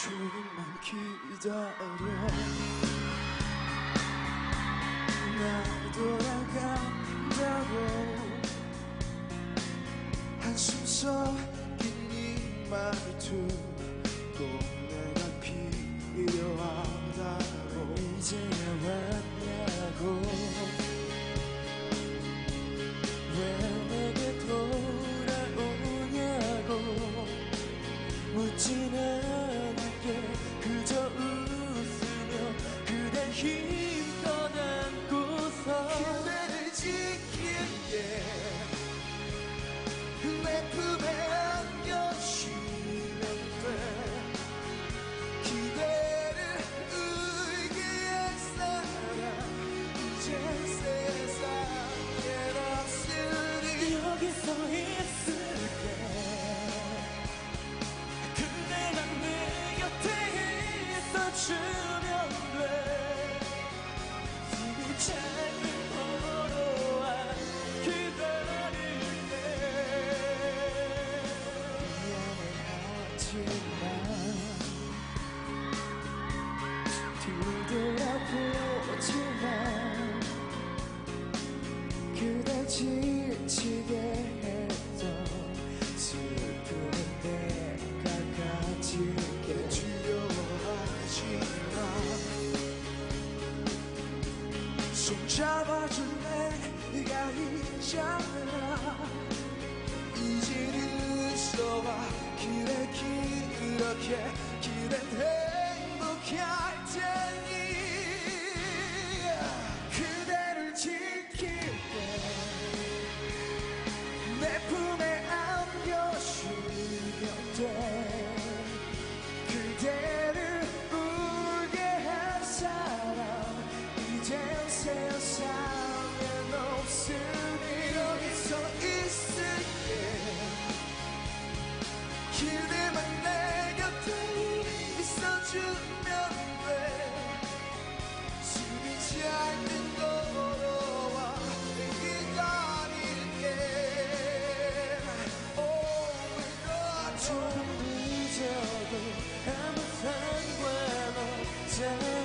조금만 기다려. 나 돌아간다고. 한숨 섞인 이 말투. 是 잡아줄래? 네가 있잖아 이제는 웃어봐. 길에 길게 좀 잊어도 아무 상관없잖아.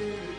you.